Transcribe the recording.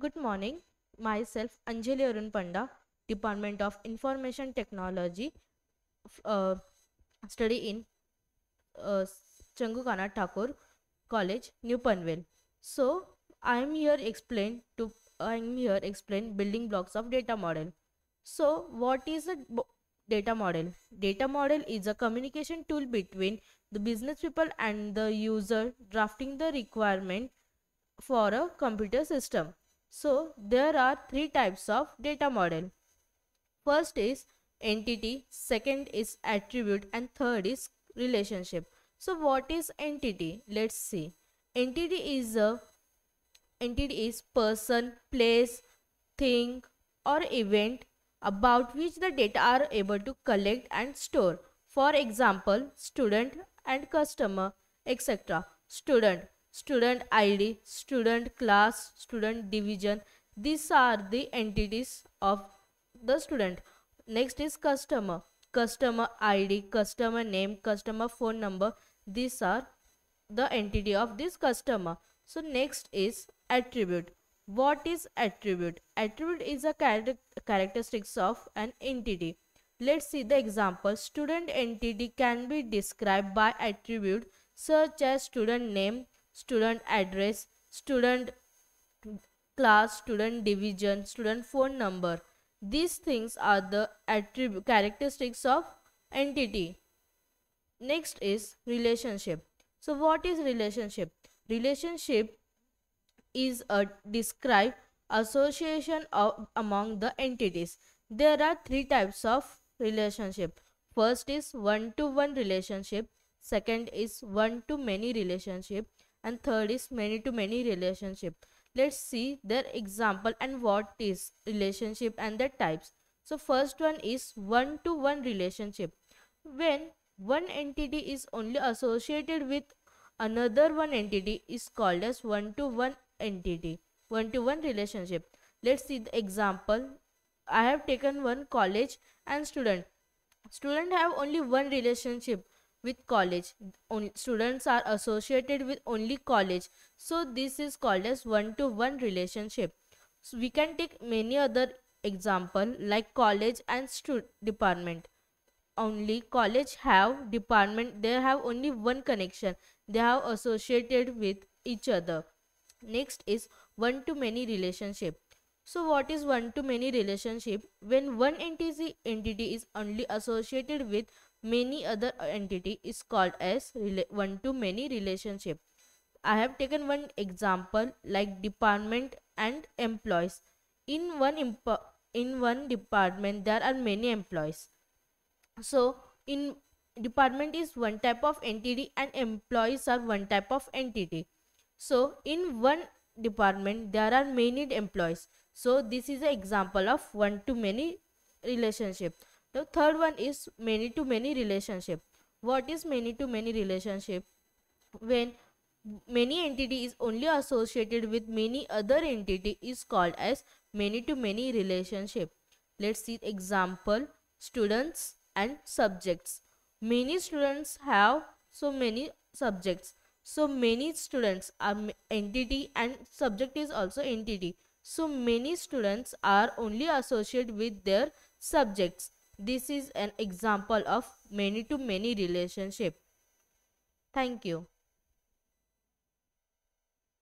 Good morning. Myself Anjali Arun Panda, Department of Information Technology, uh, study in uh, Changu Kana Thakur College, New Panvel. So I am here explain to I am here explain building blocks of data model. So what is a data model? Data model is a communication tool between the business people and the user drafting the requirement for a computer system. So there are three types of data model. First is entity, second is attribute and third is relationship. So what is entity? Let's see. Entity is a entity is person, place, thing or event about which the data are able to collect and store. For example, student and customer, etc. Student, student ID, student class, student division. These are the entities of the student. Next is customer, customer ID, customer name, customer phone number. These are the entity of this customer. So next is attribute. What is attribute? Attribute is a character characteristics of an entity. Let's see the example. Student entity can be described by attribute such as student name, student address, student class, student division, student phone number. These things are the attribute characteristics of entity. Next is relationship. So what is relationship? Relationship is a described association of among the entities. There are three types of relationship. First is one to one relationship, second is one to many relationship and third is many to many relationship. Let's see their example and what is relationship and their types. So first one is one to one relationship. When one entity is only associated with another one entity is called as one to one entity one to one relationship let's see the example i have taken one college and student student have only one relationship with college. Only students are associated with only college. So this is called as one to one relationship. So we can take many other example like college and student department. Only college have department they have only one connection. They have associated with each other. Next is one to many relationship. So what is one to many relationship? When one entity entity is only associated with many other entity is called as one to many relationship. I have taken one example like department and employees. In one in one department there are many employees. So in department is one type of entity and employees are one type of entity. So in one department there are many employees. So this is an example of one to many relationship the third one is many to many relationship. What is many to many relationship? When many entity is only associated with many other entity is called as many to many relationship. Let's see example students and subjects. Many students have so many subjects. So many students are entity and subject is also entity. So many students are only associated with their subjects this is an example of many to many relationship. Thank you